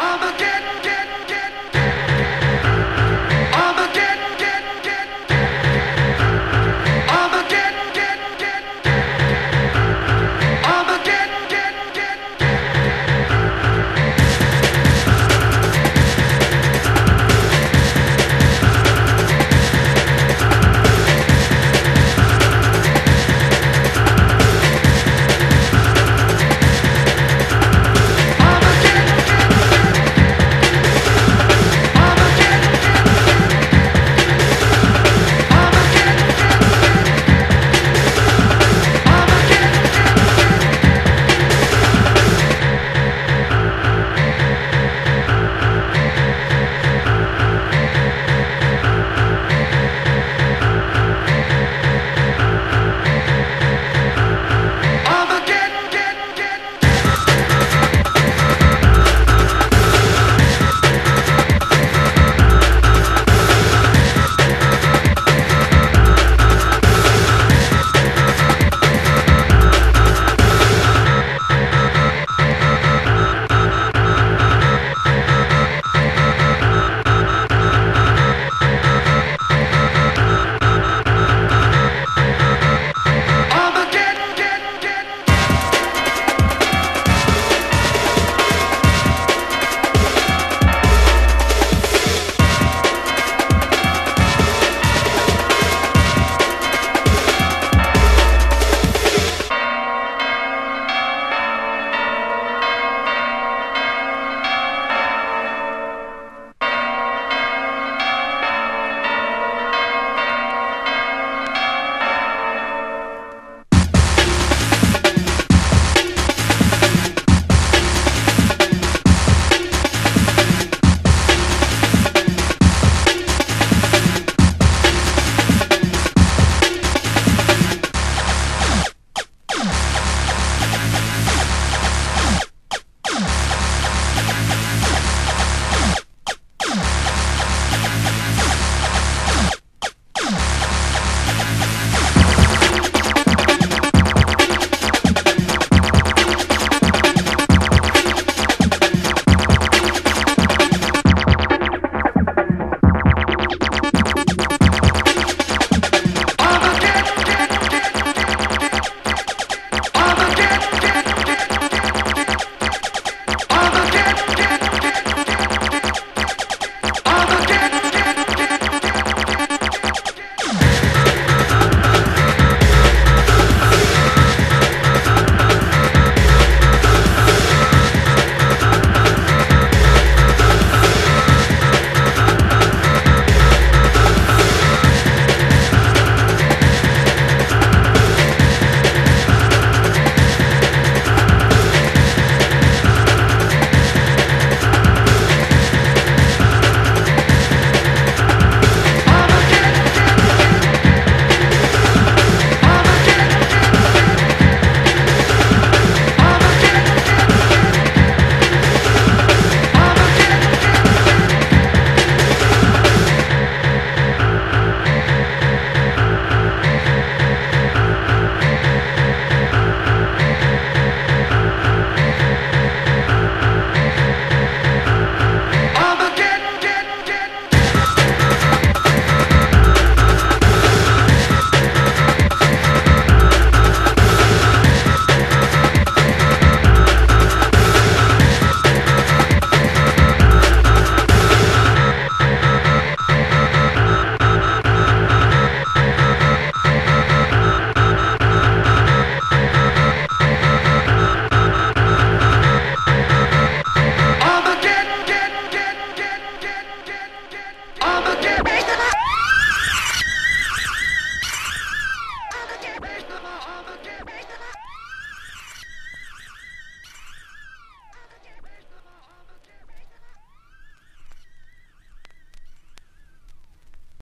I'm a